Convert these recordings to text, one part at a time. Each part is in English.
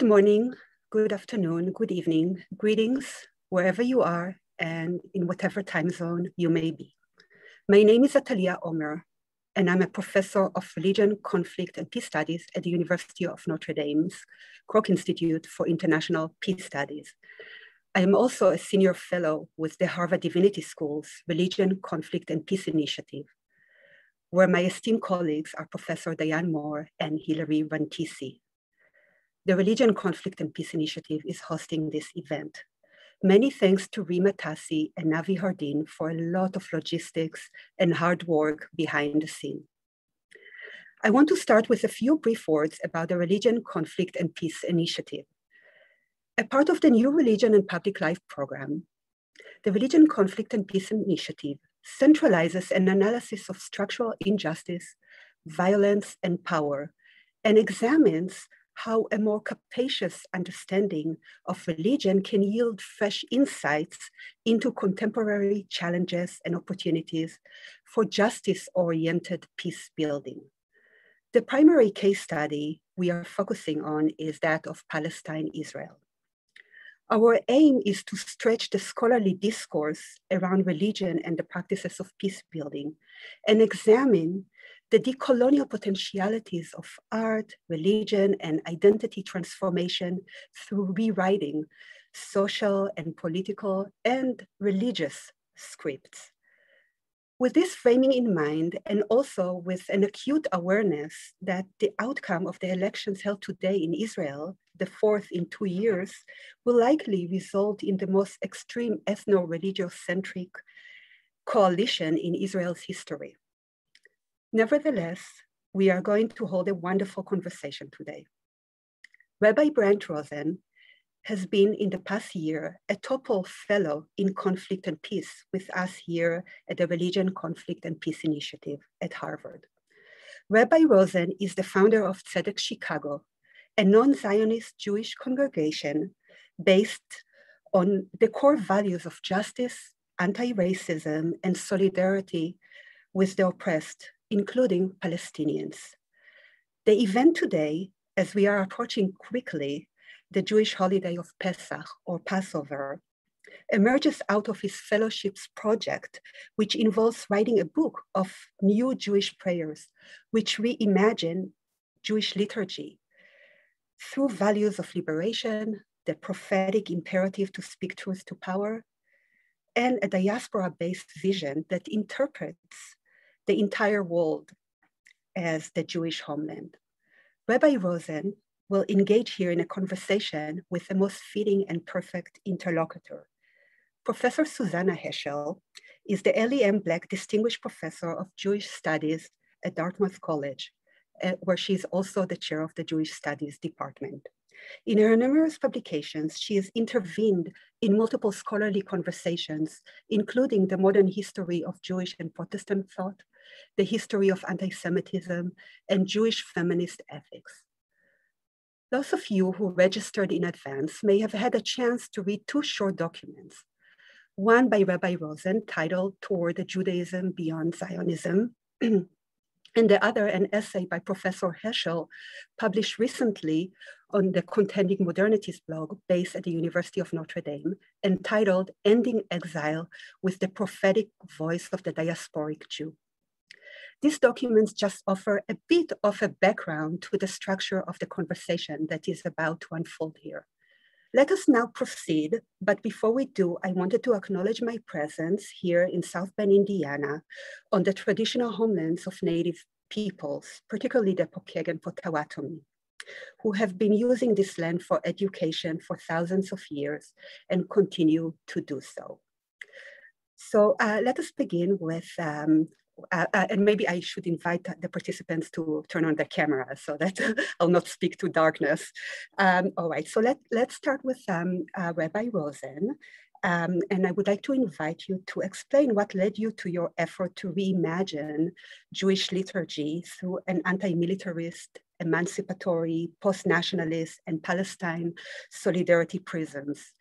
Good morning, good afternoon, good evening, greetings wherever you are and in whatever time zone you may be. My name is Atalia Omer, and I'm a professor of religion, conflict, and peace studies at the University of Notre Dame's Kroc Institute for International Peace Studies. I am also a senior fellow with the Harvard Divinity School's Religion, Conflict, and Peace Initiative, where my esteemed colleagues are Professor Diane Moore and Hilary Rantisi. The Religion, Conflict, and Peace Initiative is hosting this event. Many thanks to Rima Tassi and Navi Hardin for a lot of logistics and hard work behind the scene. I want to start with a few brief words about the Religion, Conflict, and Peace Initiative. A part of the new Religion and Public Life program, the Religion, Conflict, and Peace Initiative centralizes an analysis of structural injustice, violence, and power, and examines how a more capacious understanding of religion can yield fresh insights into contemporary challenges and opportunities for justice-oriented peace building. The primary case study we are focusing on is that of Palestine-Israel. Our aim is to stretch the scholarly discourse around religion and the practices of peace building and examine the decolonial potentialities of art, religion, and identity transformation through rewriting social and political and religious scripts. With this framing in mind, and also with an acute awareness that the outcome of the elections held today in Israel, the fourth in two years, will likely result in the most extreme ethno-religious centric coalition in Israel's history. Nevertheless, we are going to hold a wonderful conversation today. Rabbi Brant Rosen has been in the past year a Topol Fellow in Conflict and Peace with us here at the Religion, Conflict and Peace Initiative at Harvard. Rabbi Rosen is the founder of Tzedek Chicago, a non-Zionist Jewish congregation based on the core values of justice, anti-racism, and solidarity with the oppressed including Palestinians. The event today, as we are approaching quickly the Jewish holiday of Pesach or Passover, emerges out of his fellowship's project, which involves writing a book of new Jewish prayers, which reimagine Jewish liturgy through values of liberation, the prophetic imperative to speak truth to power, and a diaspora based vision that interprets the entire world as the Jewish homeland. Rabbi Rosen will engage here in a conversation with the most fitting and perfect interlocutor. Professor Susannah Heschel is the Eli M. Black Distinguished Professor of Jewish Studies at Dartmouth College, uh, where she is also the chair of the Jewish Studies Department. In her numerous publications, she has intervened in multiple scholarly conversations, including the modern history of Jewish and Protestant thought, the history of anti-Semitism, and Jewish feminist ethics. Those of you who registered in advance may have had a chance to read two short documents. One by Rabbi Rosen titled Toward Judaism Beyond Zionism, and the other an essay by Professor Heschel published recently on the Contending Modernities blog based at the University of Notre Dame entitled Ending Exile with the Prophetic Voice of the Diasporic Jew. These documents just offer a bit of a background to the structure of the conversation that is about to unfold here. Let us now proceed, but before we do, I wanted to acknowledge my presence here in South Bend, Indiana, on the traditional homelands of Native peoples, particularly the Pokagon Potawatomi, who have been using this land for education for thousands of years and continue to do so. So uh, let us begin with um, uh, uh, and maybe I should invite the participants to turn on their camera so that I'll not speak to darkness. Um, all right, so let, let's start with um, uh, Rabbi Rosen. Um, and I would like to invite you to explain what led you to your effort to reimagine Jewish liturgy through an anti-militarist, emancipatory, post-nationalist, and Palestine solidarity prisms.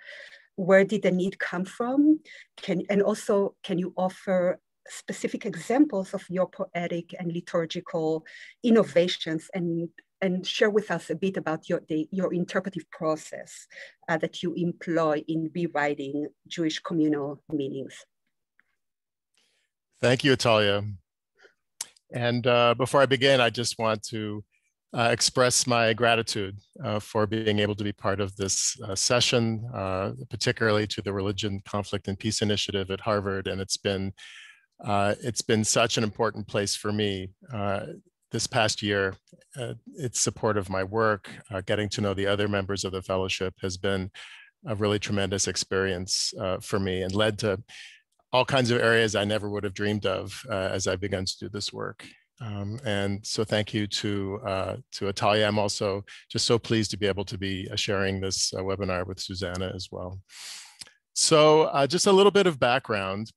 Where did the need come from? Can, and also, can you offer specific examples of your poetic and liturgical innovations and and share with us a bit about your, the, your interpretive process uh, that you employ in rewriting Jewish communal meanings. Thank you, Atalia. And uh, before I begin, I just want to uh, express my gratitude uh, for being able to be part of this uh, session, uh, particularly to the Religion, Conflict, and Peace Initiative at Harvard. And it's been uh, it's been such an important place for me this past year. its support of my work, getting to know the other members of the fellowship has been a really tremendous experience for me and led to all kinds of areas I never would have dreamed of as I began to do this work. Um, and so thank you to, uh, to Atalia. I'm also just so pleased to be able to be uh, sharing this uh, webinar with Susannah as well. So uh, just a little bit of background.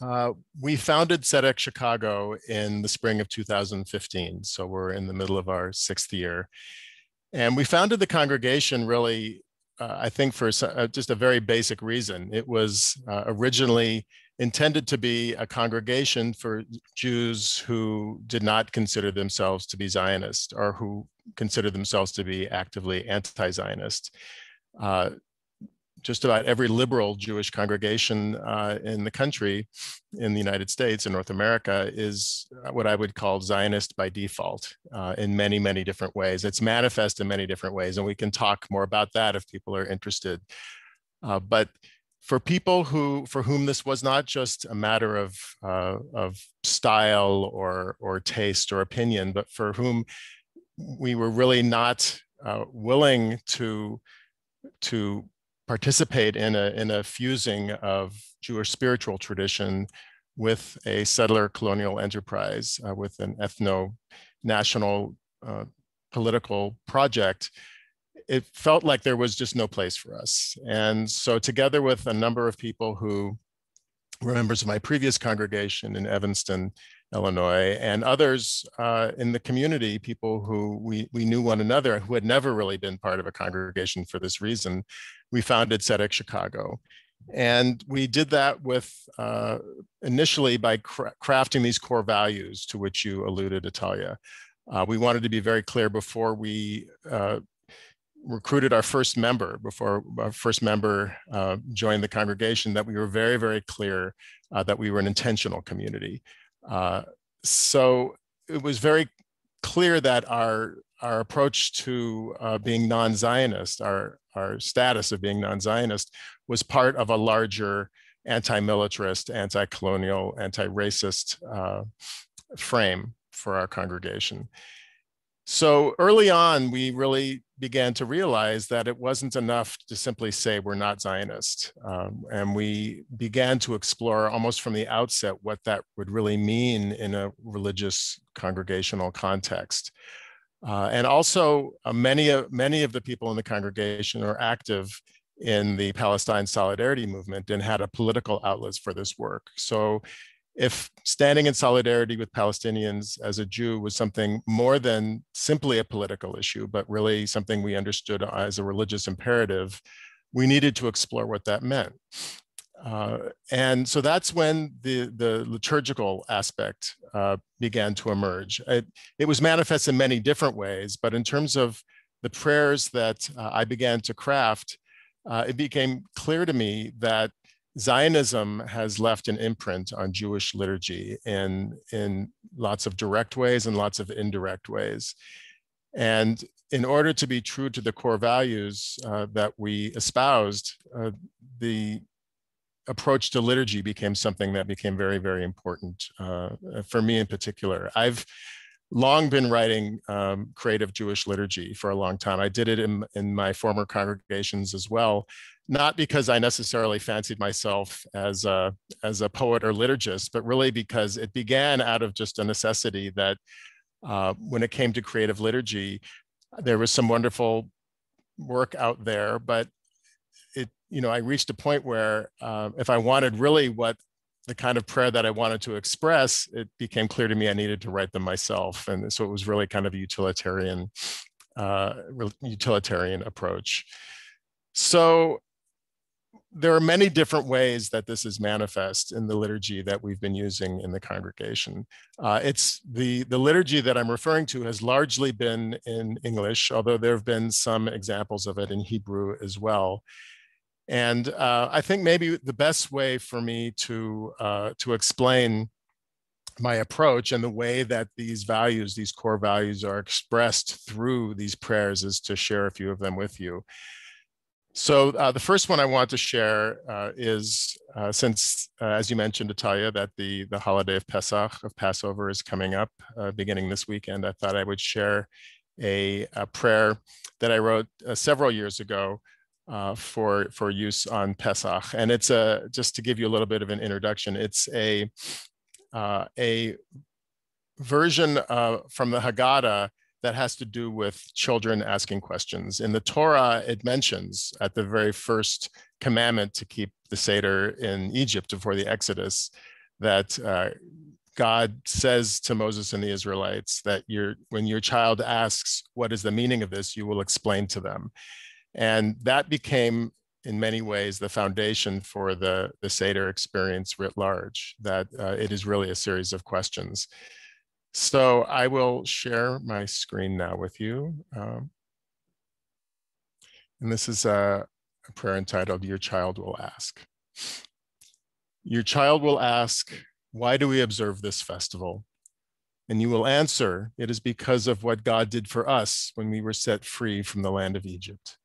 Uh, we founded Tzedek Chicago in the spring of 2015. So we're in the middle of our sixth year. And we founded the congregation really, uh, I think for just a very basic reason. It was originally intended to be a congregation for Jews who did not consider themselves to be Zionist or who consider themselves to be actively anti-Zionist. Uh, just about every liberal Jewish congregation uh, in the country, in the United States and North America, is what I would call Zionist by default uh, in many, many different ways. It's manifest in many different ways, and we can talk more about that if people are interested. Uh, but for people who for whom this was not just a matter of uh, of style or or taste or opinion, but for whom we were really not uh, willing to to participate in a in a fusing of Jewish spiritual tradition with a settler colonial enterprise, uh, with an ethno national uh, political project it felt like there was just no place for us. And so together with a number of people who were members of my previous congregation in Evanston, Illinois, and others uh, in the community, people who we, we knew one another who had never really been part of a congregation for this reason, we founded Tzedek Chicago. And we did that with uh, initially by cra crafting these core values to which you alluded, Atalia. Uh, we wanted to be very clear before we uh, recruited our first member before our first member uh, joined the congregation that we were very very clear uh, that we were an intentional community uh, so it was very clear that our our approach to uh, being non-zionist our our status of being non-zionist was part of a larger anti-militarist anti-colonial anti-racist uh, frame for our congregation so early on, we really began to realize that it wasn't enough to simply say we're not Zionist. Um, and we began to explore almost from the outset what that would really mean in a religious congregational context. Uh, and also uh, many, of, many of the people in the congregation are active in the Palestine Solidarity Movement and had a political outlets for this work. So if standing in solidarity with Palestinians as a Jew was something more than simply a political issue, but really something we understood as a religious imperative, we needed to explore what that meant. Uh, and so that's when the, the liturgical aspect uh, began to emerge. It, it, was manifest in many different ways, but in terms of the prayers that uh, I began to craft, uh, it became clear to me that Zionism has left an imprint on Jewish liturgy in, in lots of direct ways and lots of indirect ways. And in order to be true to the core values uh, that we espoused, uh, the approach to liturgy became something that became very, very important uh, for me in particular. I've long been writing um, creative Jewish liturgy for a long time. I did it in, in my former congregations as well not because I necessarily fancied myself as a, as a poet or liturgist, but really because it began out of just a necessity that uh, when it came to creative liturgy, there was some wonderful work out there, but it, you know, I reached a point where uh, if I wanted really what the kind of prayer that I wanted to express, it became clear to me I needed to write them myself. And so it was really kind of a utilitarian, uh, utilitarian approach. So there are many different ways that this is manifest in the liturgy that we've been using in the congregation. Uh, it's the, the liturgy that I'm referring to has largely been in English, although there have been some examples of it in Hebrew as well. And uh, I think maybe the best way for me to, uh, to explain my approach and the way that these values, these core values are expressed through these prayers is to share a few of them with you. So uh, the first one I want to share uh, is, uh, since, uh, as you mentioned, Atalia, that the, the holiday of Pesach, of Passover is coming up uh, beginning this weekend, I thought I would share a, a prayer that I wrote uh, several years ago Uh, for, for use on Pesach. And it's a, just to give you a little bit of an introduction, it's a, uh, a version uh, from the Haggadah that has to do with children asking questions. In the Torah, it mentions at the very first commandment to keep the Seder in Egypt before the Exodus that uh, God says to Moses and the Israelites that when your child asks, what is the meaning of this, you will explain to them. And that became in many ways the foundation for the, the Seder experience writ large, that uh, it is really a series of questions. So I will share my screen now with you. Um, and this is a, a prayer entitled, Your Child Will Ask. Your child will ask, why do we observe this festival? And you will answer, it is because of what God did for us when we were set free from the land of Egypt.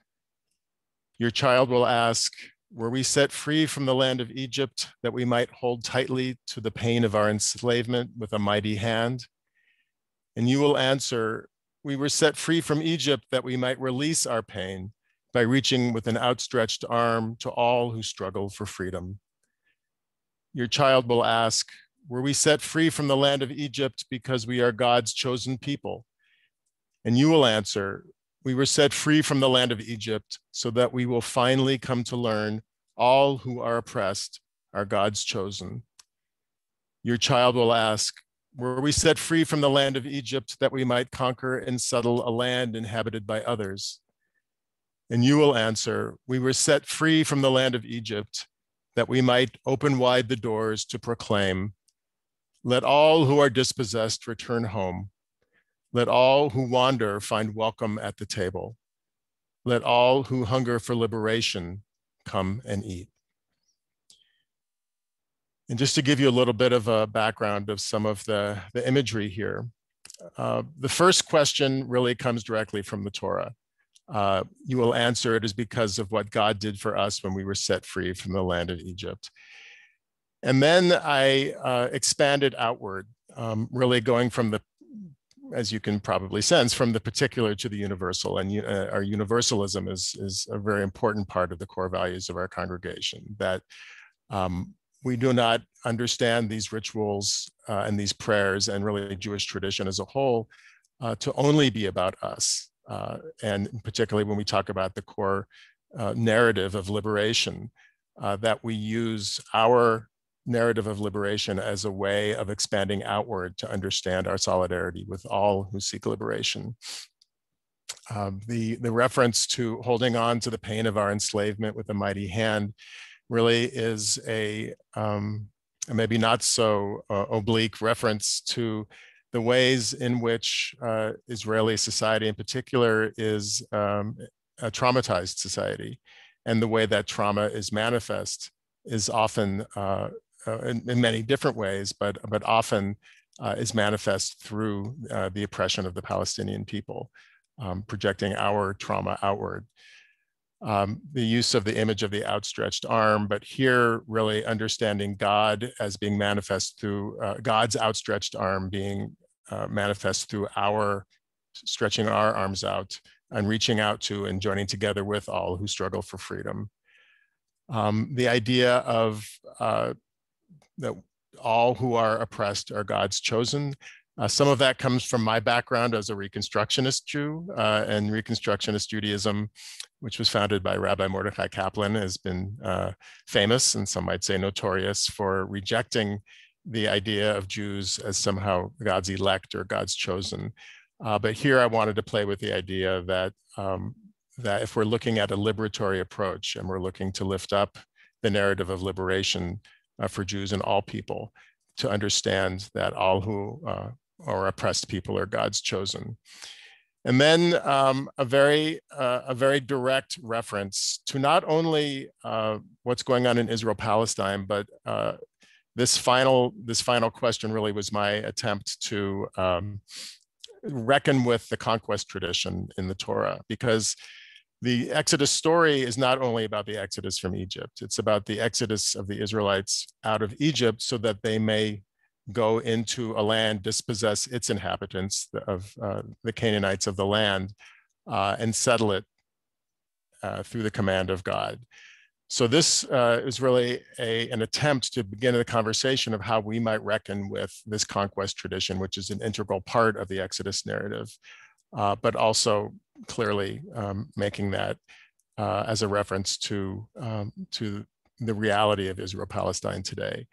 Your child will ask, were we set free from the land of Egypt that we might hold tightly to the pain of our enslavement with a mighty hand? And you will answer, We were set free from Egypt that we might release our pain by reaching with an outstretched arm to all who struggle for freedom. Your child will ask, Were we set free from the land of Egypt because we are God's chosen people? And you will answer, We were set free from the land of Egypt so that we will finally come to learn all who are oppressed are God's chosen. Your child will ask, were we set free from the land of Egypt that we might conquer and settle a land inhabited by others? And you will answer, We were set free from the land of Egypt that we might open wide the doors to proclaim, Let all who are dispossessed return home. Let all who wander find welcome at the table. Let all who hunger for liberation come and eat. And just to give you a little bit of a background of some of the, the imagery here, uh, the first question really comes directly from the Torah. Uh, you will answer it is because of what God did for us when we were set free from the land of Egypt. And then I uh, expanded outward, um, really going from the, as you can probably sense, from the particular to the universal. And uh, our universalism is, is a very important part of the core values of our congregation, that um, we do not understand these rituals uh, and these prayers and really Jewish tradition as a whole uh, to only be about us. Uh, and particularly when we talk about the core uh, narrative of liberation, uh, that we use our narrative of liberation as a way of expanding outward to understand our solidarity with all who seek liberation. Um, the, the reference to holding on to the pain of our enslavement with a mighty hand really is a, um, maybe not so uh, oblique reference to the ways in which uh, Israeli society in particular is um, a traumatized society. And the way that trauma is manifest is often, uh, uh in, in, many different ways, but, but often uh, is manifest through uh, the oppression of the Palestinian people, um, projecting our trauma outward um, the use of the image of the outstretched arm, but here really understanding God as being manifest through uh, God's outstretched arm being uh, manifest through our stretching our arms out and reaching out to and joining together with all who struggle for freedom. Um, the idea of uh, that all who are oppressed are God's chosen. Uh, some of that comes from my background as a Reconstructionist Jew, uh, and Reconstructionist Judaism which was founded by Rabbi Mordechai Kaplan, has been uh, famous and some might say notorious for rejecting the idea of Jews as somehow God's elect or God's chosen. Uh, but here I wanted to play with the idea that, um, that if we're looking at a liberatory approach and we're looking to lift up the narrative of liberation uh, for Jews and all people to understand that all who uh, are oppressed people are God's chosen. And then um, a very uh, a very direct reference to not only uh, what's going on in Israel Palestine, but uh, this final this final question really was my attempt to um, reckon with the conquest tradition in the Torah because the Exodus story is not only about the Exodus from Egypt, it's about the Exodus of the Israelites out of Egypt so that they may go into a land, dispossess its inhabitants of uh, the Canaanites of the land, uh, and settle it uh, through the command of God. So this uh, is really a, an attempt to begin the conversation of how we might reckon with this conquest tradition, which is an integral part of the Exodus narrative, uh, but also clearly um, making that uh, as a reference to, um, to the reality of Israel-Palestine today,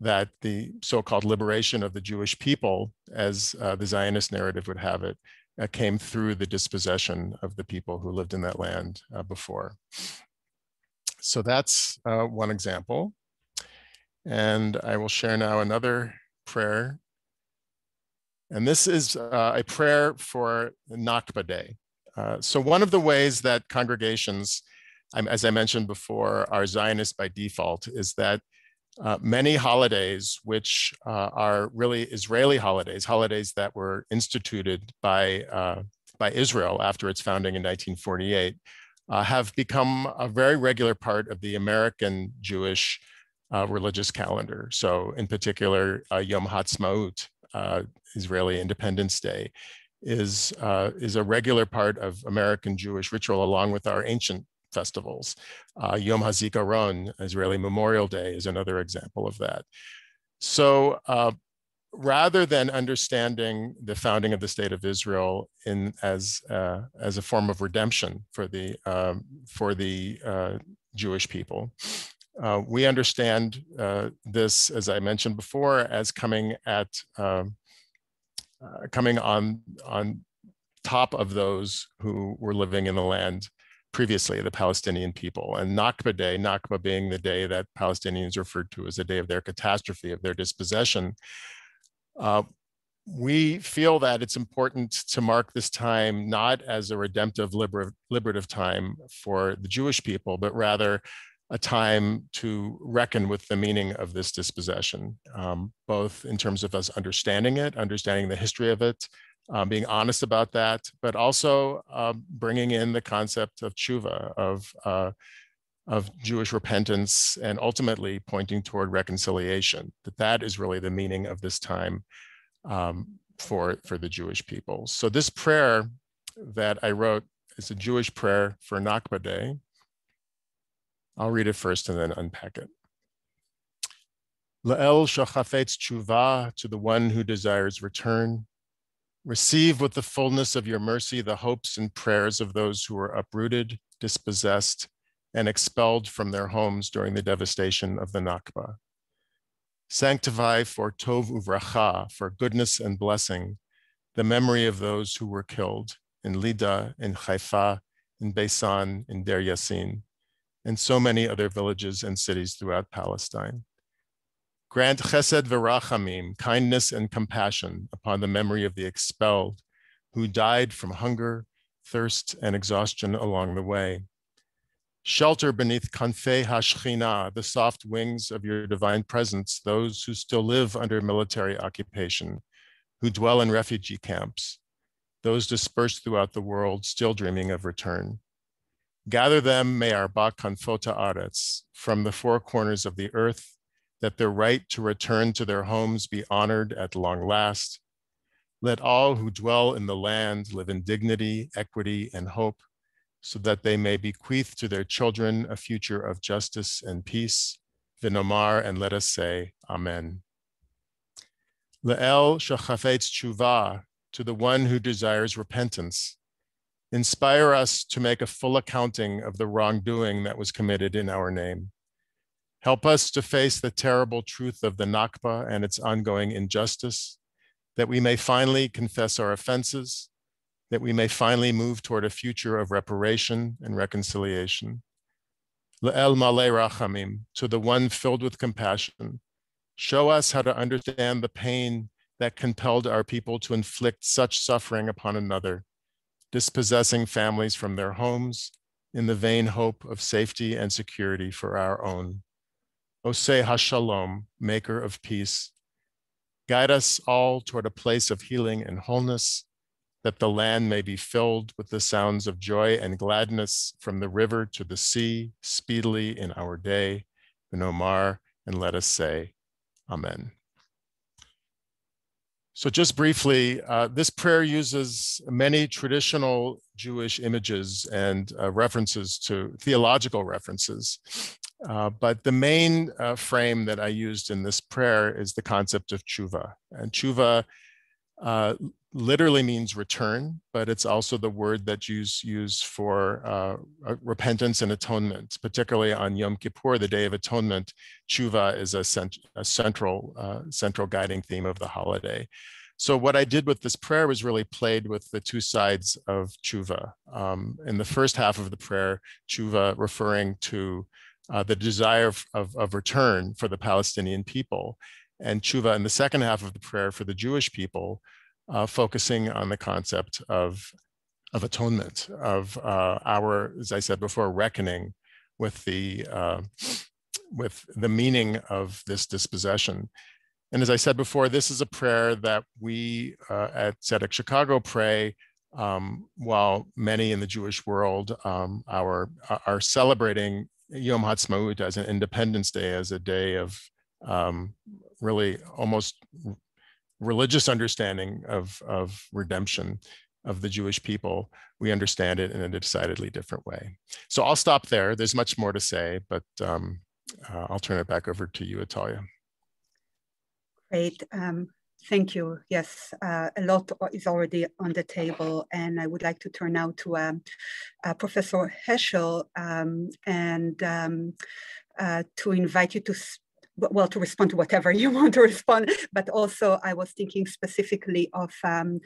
that the so-called liberation of the Jewish people, as uh, the Zionist narrative would have it, uh, came through the dispossession of the people who lived in that land uh, before. So that's uh, one example. And I will share now another prayer. And this is uh, a prayer for Nakba Day. Uh, so one of the ways that congregations, as I mentioned before, are Zionist by default is that uh, many holidays, which uh, are really Israeli holidays, holidays that were instituted by, uh, by Israel after its founding in 1948, uh, have become a very regular part of the American Jewish uh, religious calendar. So in particular, Yom Ha'atzmaut, uh, Israeli Independence Day, is, uh, is a regular part of American Jewish ritual along with our ancient festivals. Uh, Yom HaZikaron, Israeli Memorial Day is another example of that. So rather than understanding the founding of the state of Israel in as uh, as a form of redemption for the um, for the uh, Jewish people, uh, we understand uh, this, as I mentioned before, as coming at um, uh, coming on on top of those who were living in the land previously, the Palestinian people. And Nakba Day, Nakba being the day that Palestinians referred to as the day of their catastrophe, of their dispossession, uh, we feel that it's important to mark this time not as a redemptive liber liberative time for the Jewish people, but rather a time to reckon with the meaning of this dispossession, um, both in terms of us understanding it, understanding the history of it, um, being honest about that, but also uh, bringing in the concept of tshuva, of, uh, of Jewish repentance, and ultimately pointing toward reconciliation, that that is really the meaning of this time um, for, for the Jewish people. So this prayer that I wrote is a Jewish prayer for Nakba Day. I'll read it first and then unpack it. La'el shachafetz tshuva, to the one who desires return. Receive with the fullness of your mercy the hopes and prayers of those who were uprooted, dispossessed, and expelled from their homes during the devastation of the Nakba. Sanctify for tov uvracha, for goodness and blessing, the memory of those who were killed in Lydda, in Haifa, in Beisan, in Deir Yassin, and so many other villages and cities throughout Palestine. Grant chesed v'rachamim, kindness and compassion upon the memory of the expelled who died from hunger, thirst, and exhaustion along the way. Shelter beneath Kanfei Hashchina, the soft wings of your divine presence, those who still live under military occupation, who dwell in refugee camps, those dispersed throughout the world, still dreaming of return. Gather them, may our Kanfota Aretz, from the four corners of the earth, that their right to return to their homes be honored at long last. Let all who dwell in the land live in dignity, equity, and hope so that they may bequeath to their children a future of justice and peace. Vinomar, and let us say, Amen. Le'el shachafetz tshuva, to the one who desires repentance. Inspire us to make a full accounting of the wrongdoing that was committed in our name. Help us to face the terrible truth of the Nakba and its ongoing injustice, that we may finally confess our offenses that we may finally move toward a future of reparation and reconciliation. Le'el Malei Rachamim, to the one filled with compassion. Show us how to understand the pain that compelled our people to inflict such suffering upon another, dispossessing families from their homes in the vain hope of safety and security for our own. O Oseh HaShalom, maker of peace, guide us all toward a place of healing and wholeness, that the land may be filled with the sounds of joy and gladness from the river to the sea speedily in our day. Benomar, and let us say, Amen. So just briefly, uh, this prayer uses many traditional Jewish images and uh, references to theological references. Uh, but the main uh, frame that I used in this prayer is the concept of tshuva. And tshuva uh, literally means return, but it's also the word that Jews use for uh, repentance and atonement, particularly on Yom Kippur, the Day of Atonement. Tshuva is a, cent a central, uh, central guiding theme of the holiday. So what I did with this prayer was really played with the two sides of tshuva. Um, in the first half of the prayer, tshuva referring to uh, the desire of, of, of return for the Palestinian people, and tshuva in the second half of the prayer for the Jewish people, uh, focusing on the concept of, of atonement, of uh, our, as I said before, reckoning with the, uh, with the meaning of this dispossession. And as I said before, this is a prayer that we uh, at Tzedek Chicago pray um, while many in the Jewish world um, are, are celebrating Yom Ha'atzmaut as an Independence Day, as a day of um, really almost religious understanding of, of redemption of the Jewish people, we understand it in a decidedly different way. So I'll stop there. There's much more to say, but um, uh, I'll turn it back over to you, Atalia. Great. Um, thank you. Yes, uh, a lot is already on the table, and I would like to turn now to um, uh, Professor Heschel um, and um, uh, to invite you to well, to respond to whatever you want to respond, but also I was thinking specifically of um,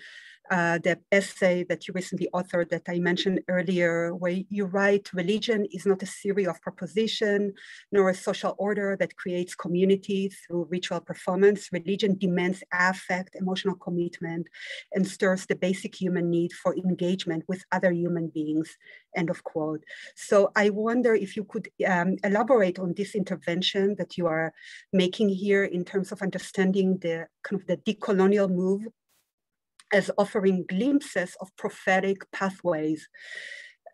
uh, the essay that you recently authored that I mentioned earlier, where you write, religion is not a theory of proposition, nor a social order that creates community through ritual performance. Religion demands affect, emotional commitment, and stirs the basic human need for engagement with other human beings, end of quote. So I wonder if you could um, elaborate on this intervention that you are making here in terms of understanding the kind of the decolonial move as offering glimpses of prophetic pathways.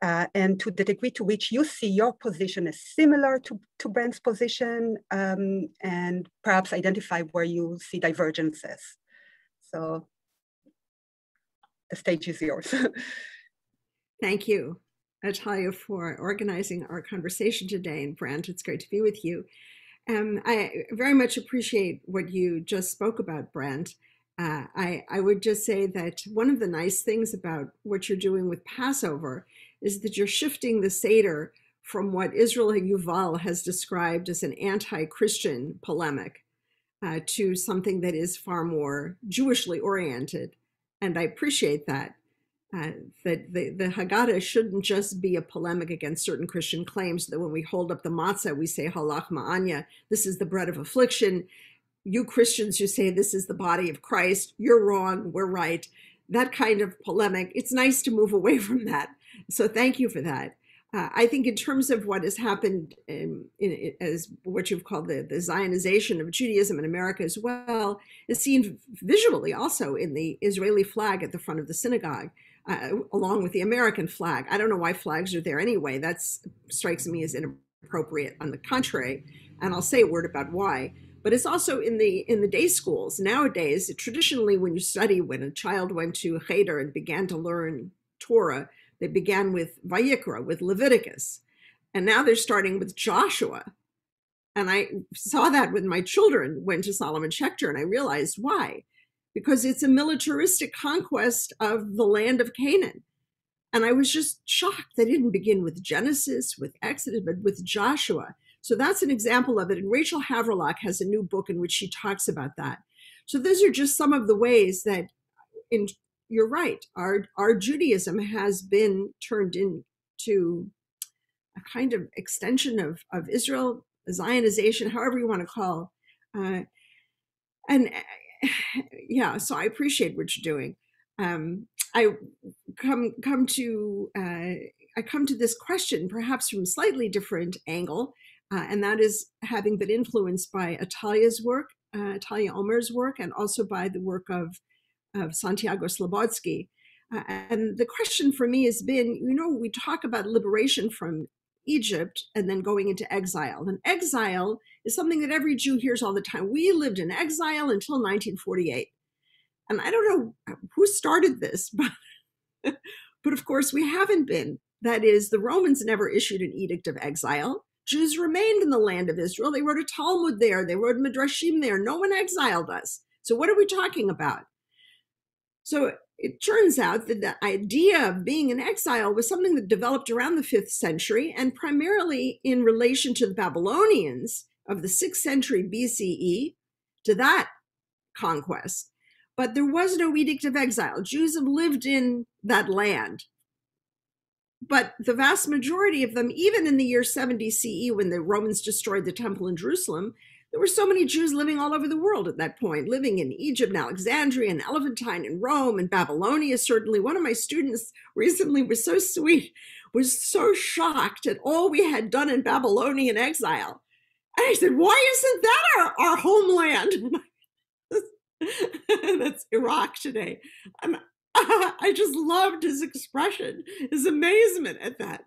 Uh, and to the degree to which you see your position as similar to, to Brant's position, um, and perhaps identify where you see divergences. So the stage is yours. Thank you, Atalia, for organizing our conversation today. And Brant, it's great to be with you. Um, I very much appreciate what you just spoke about, Brandt. Uh, I, I would just say that one of the nice things about what you're doing with Passover is that you're shifting the Seder from what Israel Yuval has described as an anti-Christian polemic uh, to something that is far more Jewishly oriented. And I appreciate that. Uh, that the, the Haggadah shouldn't just be a polemic against certain Christian claims, that when we hold up the matzah, we say ha lachma anya, this is the bread of affliction, you Christians who say this is the body of Christ, you're wrong, we're right, that kind of polemic, it's nice to move away from that. So thank you for that. Uh, I think in terms of what has happened in, in, as what you've called the, the Zionization of Judaism in America as well, is seen visually also in the Israeli flag at the front of the synagogue, uh, along with the American flag. I don't know why flags are there anyway. That strikes me as inappropriate on the contrary, and I'll say a word about why but it's also in the in the day schools. Nowadays traditionally when you study when a child went to cheder and began to learn torah they began with vayikra with leviticus. And now they're starting with joshua. And i saw that with my children went to solomon schechter and i realized why. Because it's a militaristic conquest of the land of canaan. And i was just shocked. They didn't begin with genesis with exodus but with joshua so that's an example of it. And Rachel Havrelock has a new book in which she talks about that. So those are just some of the ways that in you're right, our our Judaism has been turned into a kind of extension of, of Israel, Zionization, however you want to call. Uh, and yeah, so I appreciate what you're doing. Um, I come come to uh, I come to this question perhaps from a slightly different angle, uh, and that is having been influenced by Atalia's work, uh, Atalia Omer's work, and also by the work of of Santiago Slabodsky. Uh, and the question for me has been, you know, we talk about liberation from Egypt and then going into exile. And exile is something that every Jew hears all the time. We lived in exile until 1948. And I don't know who started this, but, but of course we haven't been. That is, the Romans never issued an edict of exile. Jews remained in the land of Israel. They wrote a Talmud there, they wrote Midrashim there. No one exiled us. So, what are we talking about? So, it turns out that the idea of being in exile was something that developed around the fifth century and primarily in relation to the Babylonians of the sixth century BCE, to that conquest. But there was no edict of exile. Jews have lived in that land. But the vast majority of them, even in the year 70 CE, when the Romans destroyed the temple in Jerusalem, there were so many Jews living all over the world at that point, living in Egypt and Alexandria and Elephantine and Rome and Babylonia. Certainly, one of my students recently was so sweet, was so shocked at all we had done in Babylonian exile. And I said, Why isn't that our, our homeland? That's Iraq today. And I just loved his expression, his amazement at that.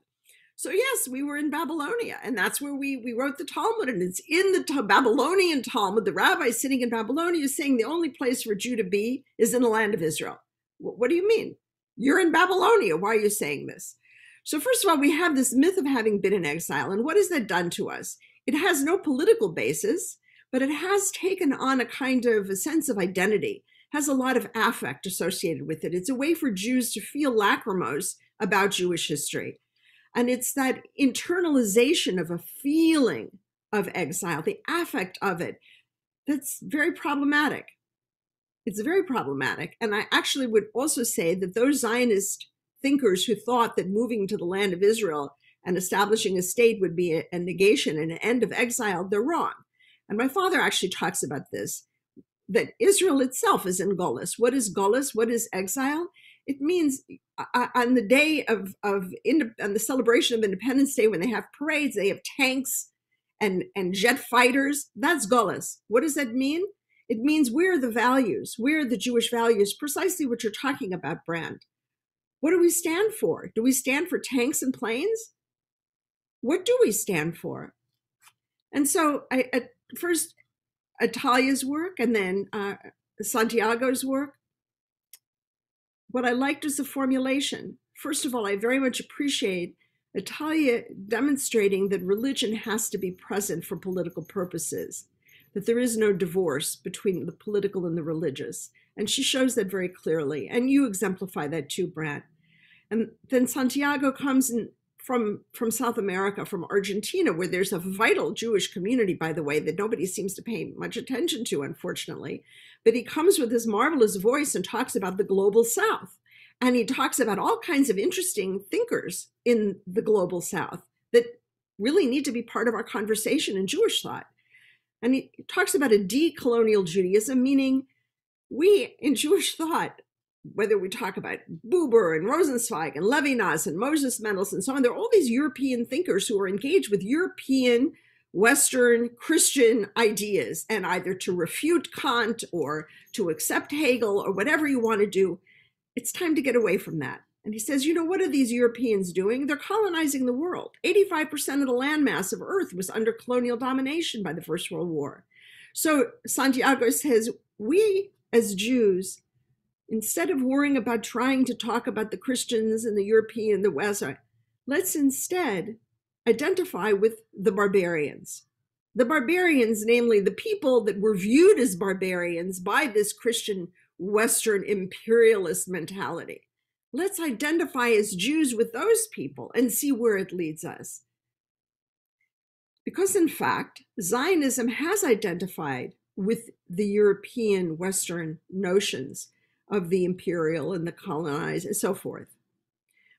So yes, we were in Babylonia, and that's where we we wrote the Talmud, and it's in the Babylonian Talmud. The rabbi sitting in Babylonia is saying the only place for a Jew to be is in the land of Israel. What do you mean? You're in Babylonia. Why are you saying this? So first of all, we have this myth of having been in exile, and what has that done to us? It has no political basis, but it has taken on a kind of a sense of identity. Has a lot of affect associated with it. It's a way for Jews to feel lachrymose about Jewish history. And it's that internalization of a feeling of exile, the affect of it, that's very problematic. It's very problematic. And I actually would also say that those Zionist thinkers who thought that moving to the land of Israel and establishing a state would be a, a negation and an end of exile, they're wrong. And my father actually talks about this that Israel itself is in Golis. What is Golis? What is exile? It means uh, on the day of of on the celebration of Independence Day when they have parades, they have tanks and and jet fighters. That's Golis. What does that mean? It means where are the values? Where are the Jewish values? Precisely what you're talking about, Brant. What do we stand for? Do we stand for tanks and planes? What do we stand for? And so, I, at first, Atalia's work and then uh, Santiago's work what I liked was the formulation. First of all, I very much appreciate Atalia demonstrating that religion has to be present for political purposes, that there is no divorce between the political and the religious. And she shows that very clearly. And you exemplify that too, Brant. And then Santiago comes in from, from South America, from Argentina, where there's a vital Jewish community, by the way, that nobody seems to pay much attention to, unfortunately. But he comes with his marvelous voice and talks about the global South. And he talks about all kinds of interesting thinkers in the global South that really need to be part of our conversation in Jewish thought. And he talks about a decolonial Judaism, meaning we in Jewish thought, whether we talk about Buber and Rosenzweig and Levinas and Moses Mendelssohn and so on, there are all these European thinkers who are engaged with European Western Christian ideas and either to refute Kant or to accept Hegel or whatever you want to do, it's time to get away from that. And he says, you know, what are these Europeans doing? They're colonizing the world. 85% of the landmass of Earth was under colonial domination by the First World War. So Santiago says, we as Jews, instead of worrying about trying to talk about the Christians and the European, the West, uh, let's instead identify with the barbarians. The barbarians, namely the people that were viewed as barbarians by this Christian Western imperialist mentality. Let's identify as Jews with those people and see where it leads us. Because, in fact, Zionism has identified with the European Western notions of the imperial and the colonized and so forth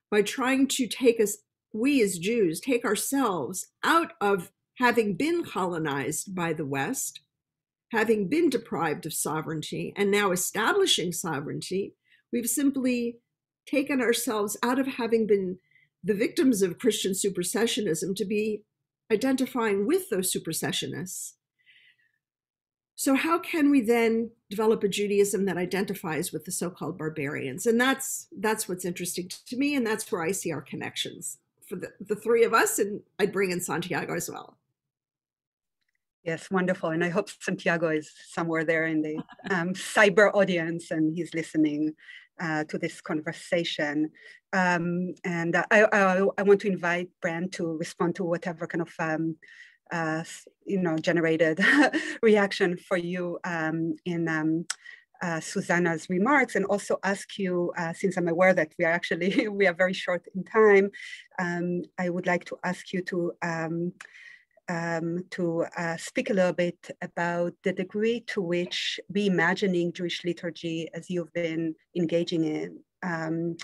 by trying to take us we as Jews take ourselves out of having been colonized by the West, having been deprived of sovereignty, and now establishing sovereignty, we've simply taken ourselves out of having been the victims of Christian supersessionism to be identifying with those supersessionists. So, how can we then develop a Judaism that identifies with the so-called barbarians? And that's that's what's interesting to me, and that's where I see our connections for the, the three of us, and I'd bring in Santiago as well. Yes, wonderful. And I hope Santiago is somewhere there in the um, cyber audience and he's listening uh, to this conversation. Um, and I, I, I, want to invite Brant to respond to whatever kind of um, uh, you know generated reaction for you um, in um, uh, Susannah's remarks and also ask you, uh, since I'm aware that we are actually, we are very short in time, um, I would like to ask you to um, um, to uh, speak a little bit about the degree to which reimagining Jewish liturgy as you've been engaging in, um,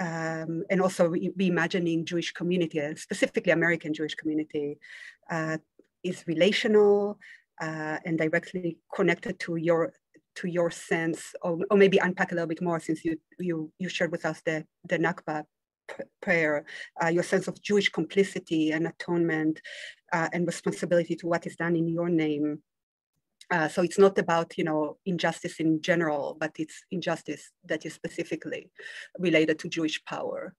um, and also re reimagining Jewish community, specifically American Jewish community, uh, is relational uh, and directly connected to your to your sense, or, or, maybe unpack a little bit more since you you you shared with us the the Nakba prayer, uh, your sense of Jewish complicity and atonement uh, and responsibility to what is done in your name. Uh, so it's not about you know injustice in general, but it's injustice that is specifically related to Jewish power.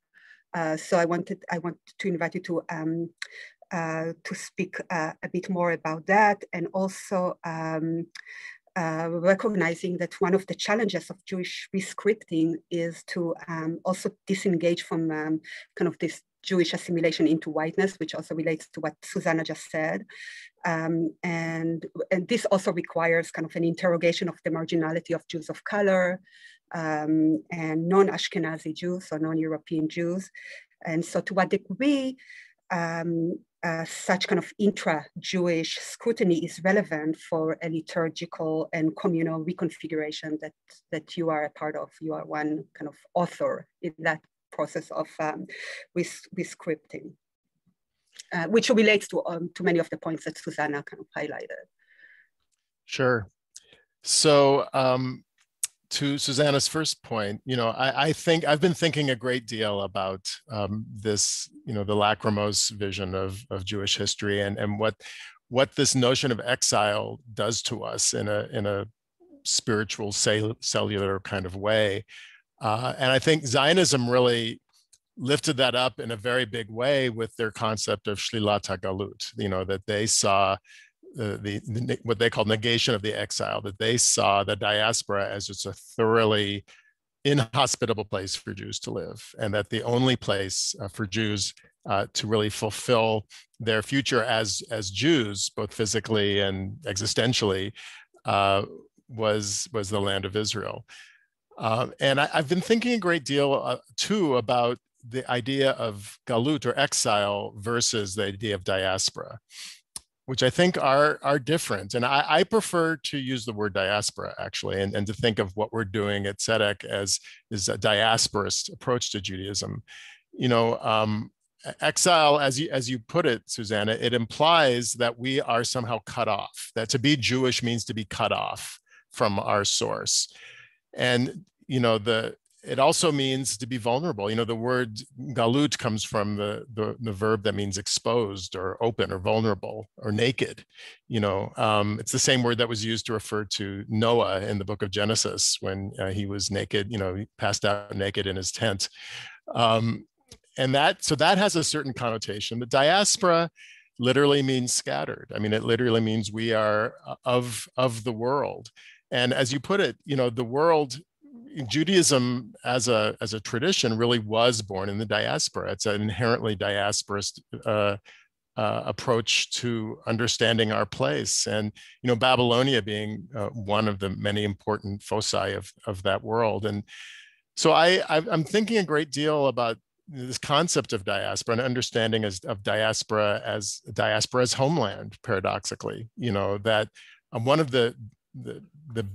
Uh, so I wanted I want to invite you to um, uh, to speak uh, a bit more about that, and also um, uh, recognizing that one of the challenges of Jewish rescripting is to um, also disengage from um, kind of this Jewish assimilation into whiteness, which also relates to what Susannah just said. Um, and, and this also requires kind of an interrogation of the marginality of Jews of color um, and non-Ashkenazi Jews or non-European Jews. And so to what degree um, uh, such kind of intra-Jewish scrutiny is relevant for a liturgical and communal reconfiguration that, that you are a part of. You are one kind of author in that process of um, rescripting, uh, which relates to, um, to many of the points that Susannah kind of highlighted. Sure. So um, to Susannah's first point, you know, I, I, think I've been thinking a great deal about um, this, you know, the Lachrymose vision of, of Jewish history and, and what what this notion of exile does to us in a in a spiritual cellular kind of way. Uh, and I think Zionism really lifted that up in a very big way with their concept of Shlilat HaGalut, you know, that they saw the, the, the, what they call negation of the exile, that they saw the diaspora as just a thoroughly inhospitable place for Jews to live, and that the only place uh, for Jews uh, to really fulfill their future as as Jews, both physically and existentially, uh, was was the land of Israel. Um, and I, have been thinking a great deal uh, too about the idea of galut or exile versus the idea of diaspora which I think are are different. And I, I, prefer to use the word diaspora actually, and, and to think of what we're doing at Tzedek as is a diasporist approach to Judaism. You know, um, exile, as you as you put it, Susannah, it implies that we are somehow cut off. That to be Jewish means to be cut off from our source. And you know the it also means to be vulnerable. You know, the word galut comes from the, the, the verb that means exposed or open or vulnerable or naked. You know, um, it's the same word that was used to refer to Noah in the book of Genesis when uh, he was naked, you know, he passed out naked in his tent. Um, and that, so that has a certain connotation. The diaspora literally means scattered. I mean, it literally means we are uh, of, of the world. And as you put it, you know, the world Judaism as a as a tradition really was born in the diaspora. It's an inherently diasporist uh, uh, approach to understanding our place, and you know Babylonia being uh, one of the many important foci of of that world. And so I I'm thinking a great deal about this concept of diaspora and understanding as, of diaspora as diaspora as homeland. Paradoxically, you know that um, one of the the, the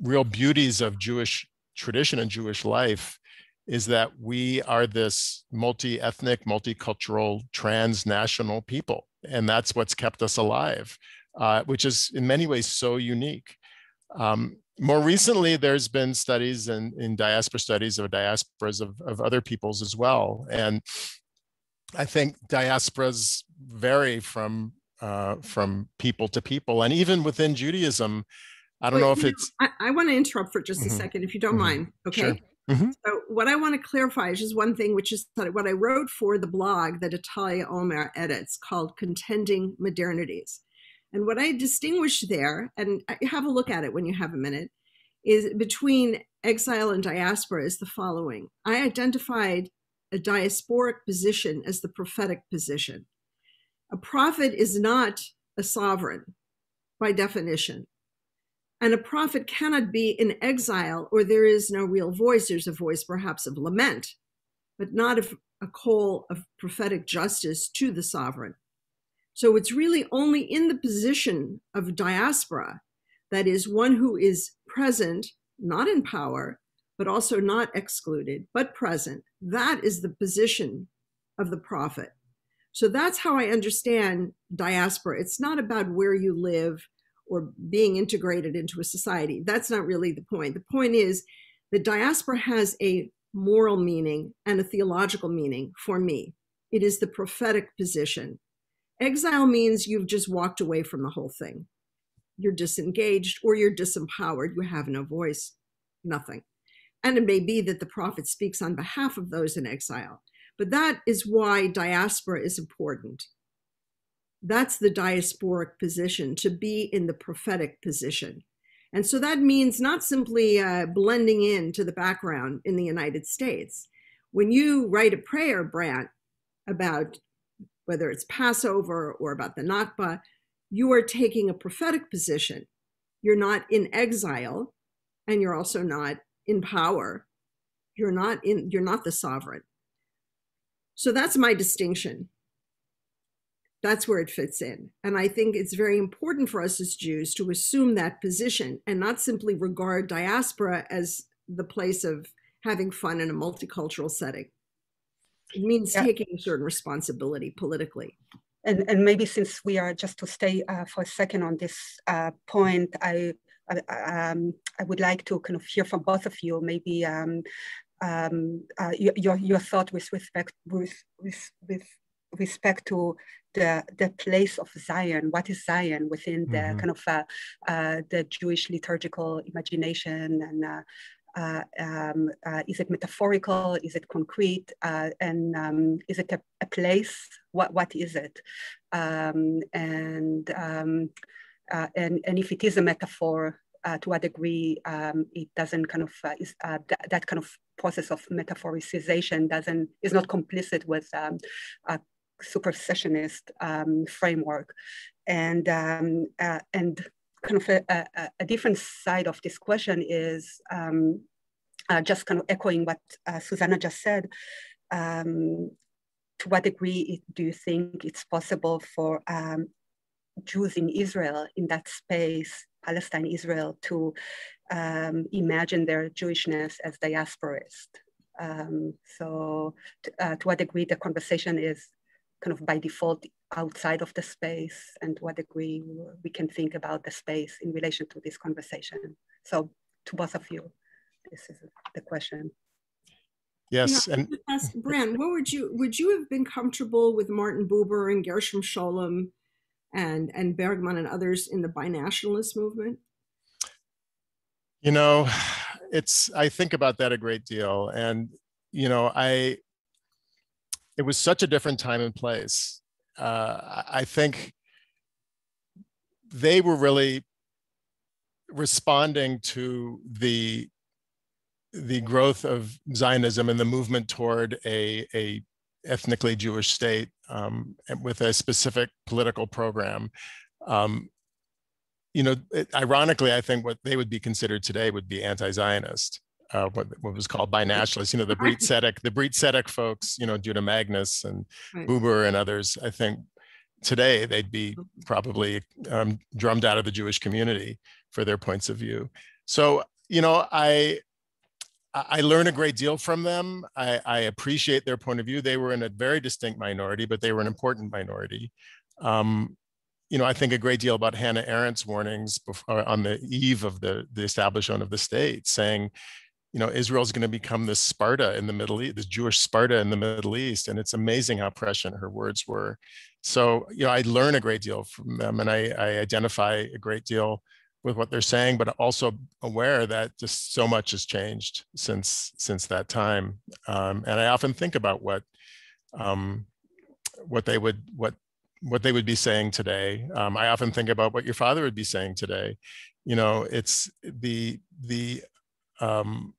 real beauties of Jewish tradition and Jewish life is that we are this multi-ethnic, multicultural, transnational people. And that's what's kept us alive, uh, which is in many ways so unique. Um, more recently, there's been studies in, in diaspora studies of diasporas of, of other peoples as well. And I think diasporas vary from uh, from people to people, and even within Judaism, I don't know if it's. Know, I, I want to interrupt for just mm-hmm. a second, if you don't mm-hmm. mind. Okay. Sure. Mm-hmm. So, what I want to clarify is just one thing, which is that what I wrote for the blog that Atalia Omer edits called Contending Modernities. And what I distinguish there, and have a look at it when you have a minute, is between exile and diaspora is the following. I identified a diasporic position as the prophetic position. A prophet is not a sovereign by definition. And a prophet cannot be in exile or there is no real voice. There's a voice perhaps of lament, but not of a call of prophetic justice to the sovereign. So it's really only in the position of diaspora, that is, one who is present, not in power, but also not excluded, but present. That is the position of the prophet. So that's how I understand diaspora. It's not about where you live or being integrated into a society. That's not really the point. The point is that diaspora has a moral meaning and a theological meaning for me. It is the prophetic position. Exile means you've just walked away from the whole thing. You're disengaged or you're disempowered. You have no voice, nothing. And it may be that the prophet speaks on behalf of those in exile. But that is why diaspora is important. That's the diasporic position, to be in the prophetic position. And so that means not simply uh, blending into the background in the United States. When you write a prayer, Brant, about whether it's Passover or about the Nakba, you are taking a prophetic position. You're not in exile, and you're also not in power. You're not in. You're not the sovereign. So that's my distinction. That's where it fits in. And I think it's very important for us as Jews to assume that position and not simply regard diaspora as the place of having fun in a multicultural setting. It means yeah. taking a certain responsibility politically. And, and maybe since we are just to stay uh, for a second on this uh, point, I I, um, I would like to kind of hear from both of you, maybe um, um, uh, your, your thought with respect with, with, with respect to the the place of Zion. What is Zion within the mm-hmm. kind of uh, uh, the Jewish liturgical imagination and uh, uh um, uh, is it metaphorical? Is it concrete? Uh, and um, is it a, a, place? What what is it? Um, and um, and and if it is a metaphor, to what degree um, it doesn't kind of is th- that kind of process of metaphorization doesn't is not complicit with um, supersessionist um, framework. And, um, uh, and kind of a, a, a, different side of this question is um, uh, just kind of echoing what uh, Susanna just said. Um, to what degree do you think it's possible for um, Jews in Israel, in that space, Palestine, Israel, to um, imagine their Jewishness as diasporist? Um, so, to, uh, to what degree the conversation is kind of by default outside of the space and to what degree we can think about the space in relation to this conversation. So to both of you, this is the question. Yes, and ask Brant, what would you would you have been comfortable with Martin Buber and Gershom Scholem and and Bergman and others in the binationalist movement? You know, it's I think about that a great deal, and you know, I it was such a different time and place. Uh, I think they were really responding to the the growth of Zionism and the movement toward a, a ethnically Jewish state um, with a specific political program. Um, you know, ironically, I think what they would be considered today would be anti-Zionist uh, what, what was called binationalists, you know, the Brit Tzedek, the Brit Tzedek folks, you know, Judah Magnes and right. Buber and others, I think today they'd be mm-hmm. probably um, drummed out of the Jewish community for their points of view. So, you know, I, I learn a great deal from them. I, I, appreciate their point of view. They were in a very distinct minority, but they were an important minority. Um, you know, I think a great deal about Hannah Arendt's warnings before, on the eve of the, the establishment of the state, saying, you know, Israel's going to become this Sparta in the Middle East, this Jewish Sparta in the Middle East. And it's amazing how prescient her words were. So, you know, I learn a great deal from them and I, I identify a great deal with what they're saying, but also aware that just so much has changed since since that time. Um, and I often think about what um, what they would what what they would be saying today. Um, I often think about what your father would be saying today. You know, it's the the um,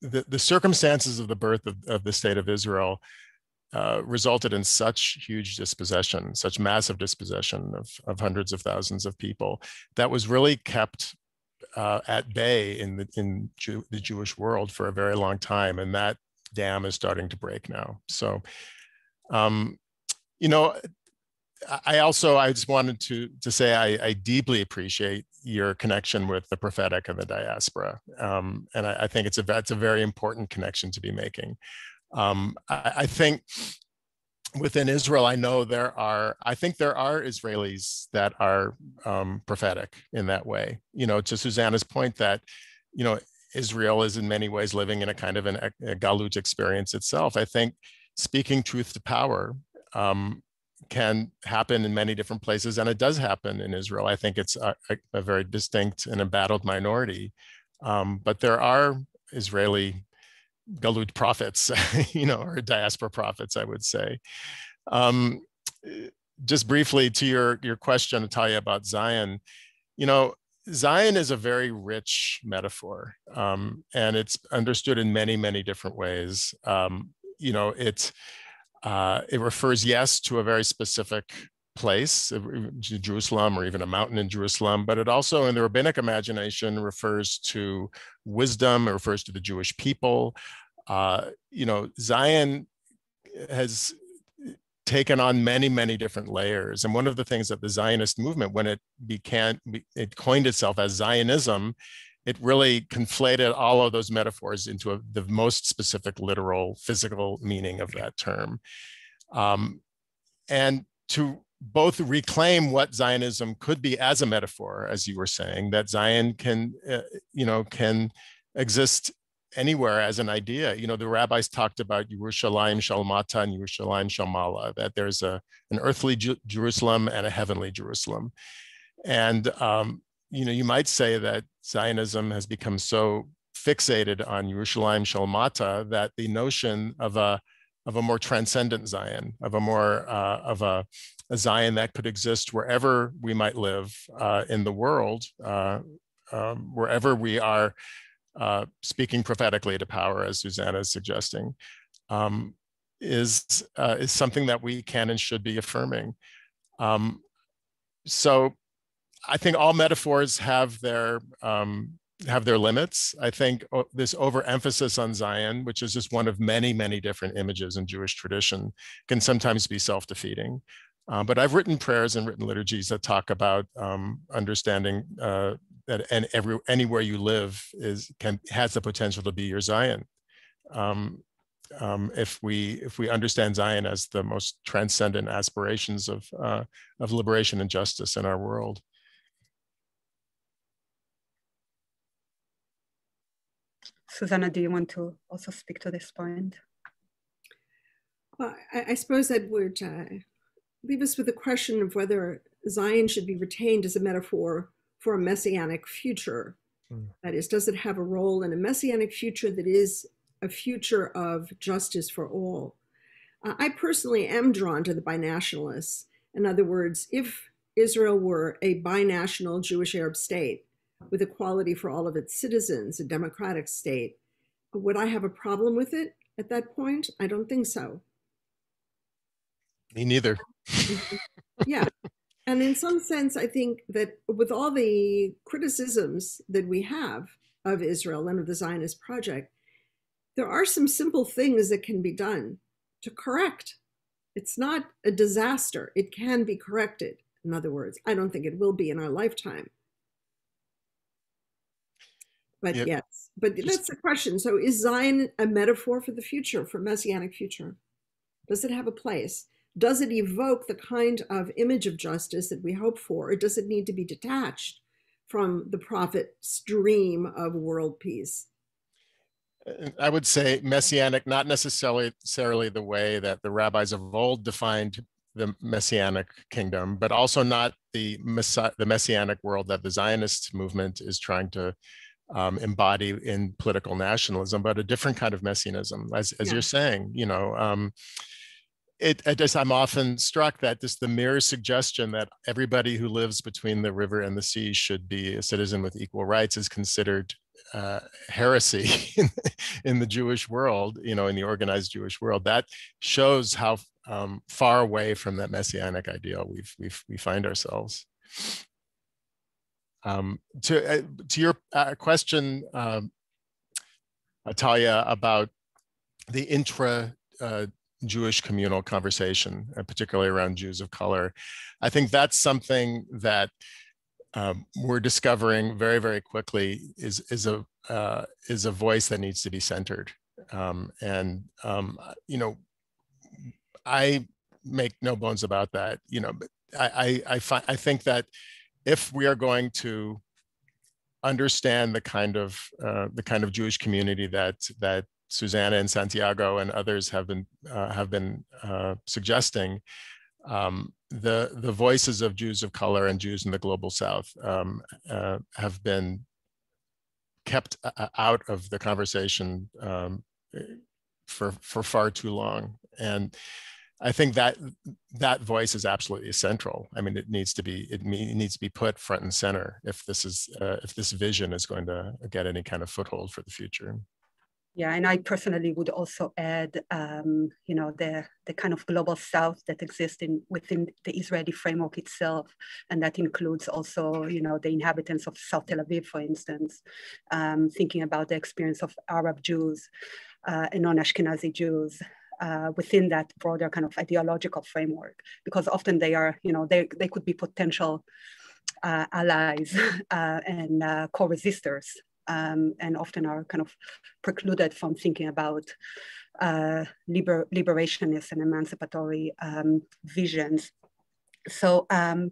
the, the circumstances of the birth of, of the state of Israel uh, resulted in such huge dispossession, such massive dispossession of, of hundreds of thousands of people that was really kept uh, at bay in the in Jew, the Jewish world for a very long time, and that dam is starting to break now. So, um, you know, I also I just wanted to to say I, I, deeply appreciate your connection with the prophetic and the diaspora, um, and I, I, think it's a that's a very important connection to be making. Um, I, I, think within Israel, I know there are, I think there are Israelis that are um, prophetic in that way. You know, to Susannah's point that, you know, Israel is in many ways living in a kind of an, a galut experience itself. I think speaking truth to power um, can happen in many different places, and it does happen in Israel. I think it's a, a very distinct and embattled minority, um, but there are Israeli galut prophets, you know, or diaspora prophets, I would say. Um, just briefly to your, your question, Atalia, about Zion, you know, Zion is a very rich metaphor, um, and it's understood in many, many different ways. Um, you know, it uh, it refers, yes, to a very specific place, Jerusalem, or even a mountain in Jerusalem, but it also, in the rabbinic imagination, refers to wisdom. It refers to the Jewish people. Uh, you know, Zion has taken on many, many different layers. And one of the things that the Zionist movement, when it began, it coined itself as Zionism, it really conflated all of those metaphors into a, the most specific literal physical meaning of that term. Um, and to both reclaim what Zionism could be as a metaphor, as you were saying, that Zion can, uh, you know, can exist anywhere as an idea. You know, the rabbis talked about Yerushalayim shel Mata and Yerushalayim shel Ma'alah, that there's a, an earthly Ju Jerusalem and a heavenly Jerusalem. And, um, you know, you might say that Zionism has become so fixated on Yerushalayim shel Mata that the notion of a of a more transcendent Zion, of a more uh, of a, a, Zion that could exist wherever we might live uh, in the world, uh, um, wherever we are uh, speaking prophetically to power, as Susannah is suggesting, um, is, uh, is something that we can and should be affirming. Um, so I think all metaphors have their um, have their limits. I think this overemphasis on Zion, which is just one of many, many different images in Jewish tradition, can sometimes be self-defeating. Uh, but I've written prayers and written liturgies that talk about um, understanding uh, that and every anywhere you live is can has the potential to be your Zion. Um, um, if we if we understand Zion as the most transcendent aspirations of uh, of liberation and justice in our world. Susannah, do you want to also speak to this point? Well, I, I suppose that would uh, leave us with the question of whether Zion should be retained as a metaphor for a messianic future. Mm. That is, does it have a role in a messianic future that is a future of justice for all? Uh, I personally am drawn to the binationalists. In other words, if Israel were a binational Jewish Arab state with equality for all of its citizens, a democratic state, would I have a problem with it at that point? I don't think so. Me neither. yeah. And in some sense, I think that with all the criticisms that we have of Israel and of the Zionist project, there are some simple things that can be done to correct. It's not a disaster. It can be corrected. In other words, I don't think it will be in our lifetime. But yep. yes, but that's the question. So is Zion a metaphor for the future, for messianic future? Does it have a place? Does it evoke the kind of image of justice that we hope for, or does it need to be detached from the prophet's dream of world peace? I would say messianic, not necessarily, necessarily the way that the rabbis of old defined the messianic kingdom, but also not the, messi- the messianic world that the Zionist movement is trying to um, embody in political nationalism, but a different kind of messianism, as, as yeah. you're saying. You know, um, it, it just I'm often struck that just the mere suggestion that everybody who lives between the river and the sea should be a citizen with equal rights is considered uh, heresy in, in, the Jewish world, you know, in the organized Jewish world. That shows how um, far away from that messianic ideal we've, we've we find ourselves. Um, to uh, to your uh, question, um, Talia, about the intra uh, Jewish communal conversation, uh, particularly around Jews of color, I think that's something that um, we're discovering very very quickly is is a uh, is a voice that needs to be centered, um, and um, you know, I make no bones about that. You know, I I I, I think that if we are going to understand the kind of uh, the kind of Jewish community that that Susannah and Santiago and others have been uh, have been uh, suggesting, um, the the voices of Jews of color and Jews in the global South um, uh, have been kept uh, uh, out of the conversation um, for for far too long, and I think that that voice is absolutely central. I mean, it needs to be it, needs to be put front and center if this is uh, if this vision is going to get any kind of foothold for the future. Yeah, and I personally would also add, um, you know, the the kind of global south that exists in within the Israeli framework itself, and that includes also, you know, the inhabitants of South Tel Aviv, for instance, um, thinking about the experience of Arab Jews uh, and non-Ashkenazi Jews. Uh, within that broader kind of ideological framework, because often they are, you know, they, they could be potential uh, allies uh, and uh, co-resistors um, and often are kind of precluded from thinking about uh, liber liberationist and emancipatory um, visions. So um,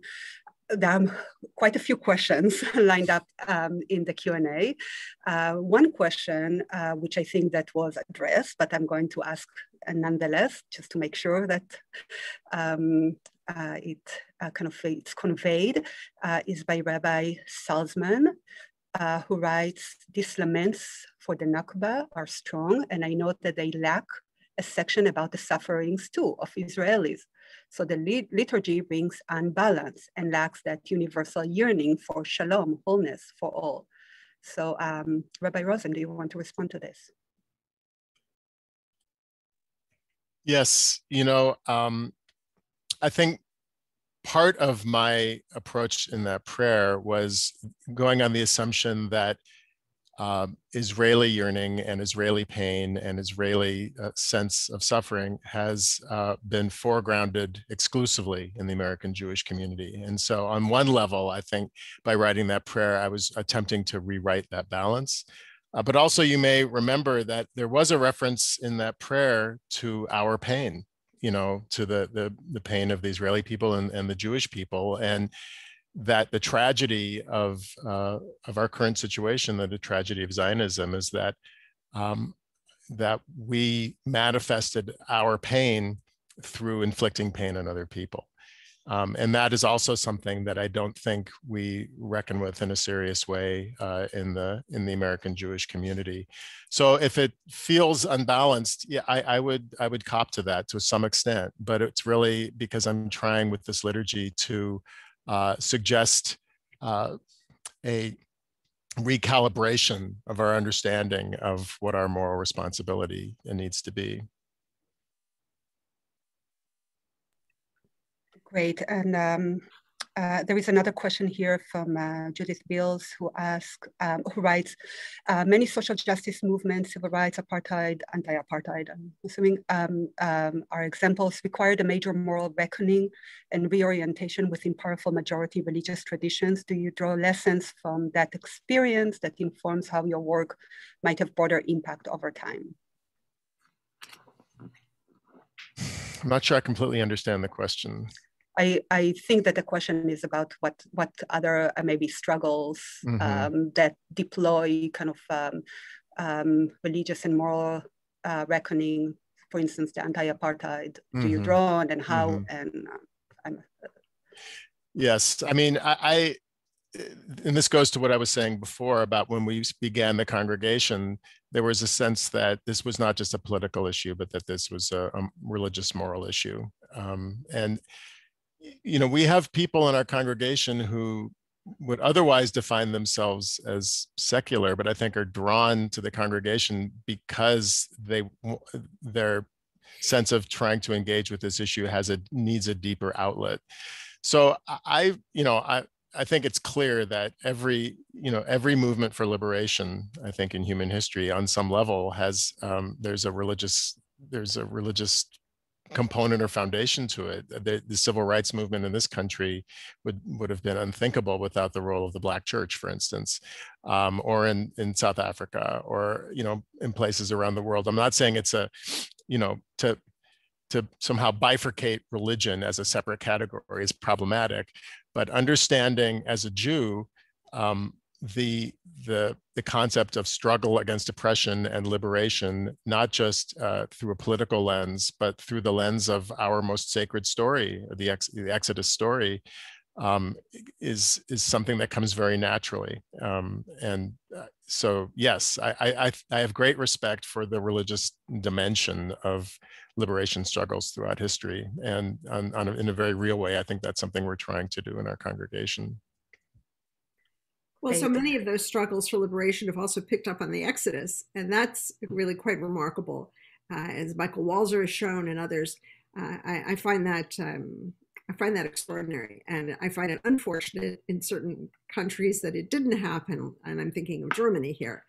there are quite a few questions lined up um, in the Q&A. Uh, one question, uh, which I think that was addressed, but I'm going to ask nonetheless, just to make sure that um, uh, it uh, kind of it's conveyed, uh, is by Rabbi Salzman, uh, who writes, these laments for the Nakba are strong, and I note that they lack a section about the sufferings too of Israelis. So the liturgy brings unbalance and lacks that universal yearning for shalom, wholeness for all. So um, Rabbi Rosen, do you want to respond to this? Yes, you know, um, I think part of my approach in that prayer was going on the assumption that uh, Israeli yearning and Israeli pain and Israeli uh, sense of suffering has uh, been foregrounded exclusively in the American Jewish community. And so, on one level, I think by writing that prayer, I was attempting to rewrite that balance. Uh, but also, you may remember that there was a reference in that prayer to our pain you know to the the, the pain of the israeli people and, and the jewish people and that the tragedy of uh, of our current situation that the tragedy of zionism is that um, that we manifested our pain through inflicting pain on other people um, and that is also something that I don't think we reckon with in a serious way uh, in the in the American Jewish community. So if it feels unbalanced, yeah, I, I, would I would cop to that to some extent. But it's really because I'm trying with this liturgy to uh, suggest uh, a recalibration of our understanding of what our moral responsibility needs to be. Great. And um, uh, there is another question here from uh, Judith Bills who asks, um, who writes, uh, many social justice movements, civil rights, apartheid, anti-apartheid, I'm assuming um, um, are examples, required a major moral reckoning and reorientation within powerful majority religious traditions. Do you draw lessons from that experience that informs how your work might have broader impact over time? I'm not sure I completely understand the question. I, I think that the question is about what what other uh, maybe struggles mm-hmm. um, that deploy kind of um, um, religious and moral uh, reckoning. For instance, the anti-apartheid. Mm-hmm. Do you mm-hmm. draw on and how? Mm-hmm. And uh, yes, I mean I, I and this goes to what I was saying before about when we began the congregation, there was a sense that this was not just a political issue, but that this was a, a religious moral issue. Um, and, you know, we have people in our congregation who would otherwise define themselves as secular, but I think are drawn to the congregation because they their sense of trying to engage with this issue has a needs a deeper outlet. So I, you know, I I think it's clear that every you know every movement for liberation, I think in human history, on some level, has um, there's a religious there's a religious component or foundation to it. The, the, civil rights movement in this country would would have been unthinkable without the role of the Black Church, for instance, um, or in in South Africa, or you know in places around the world. I'm not saying it's a you know to to somehow bifurcate religion as a separate category is problematic but understanding as a Jew um, the the the concept of struggle against oppression and liberation, not just uh, through a political lens, but through the lens of our most sacred story, the, ex, the Exodus story, um, is is something that comes very naturally. Um, and uh, so, yes, I, I I have great respect for the religious dimension of liberation struggles throughout history. And on, on a, in a very real way, I think that's something we're trying to do in our congregation. Well, so many of those struggles for liberation have also picked up on the Exodus, and that's really quite remarkable. Uh, as Michael Walzer has shown and others, uh, I, I, find that um, I find that extraordinary, and I find it unfortunate in certain countries that it didn't happen. And I'm thinking of Germany here.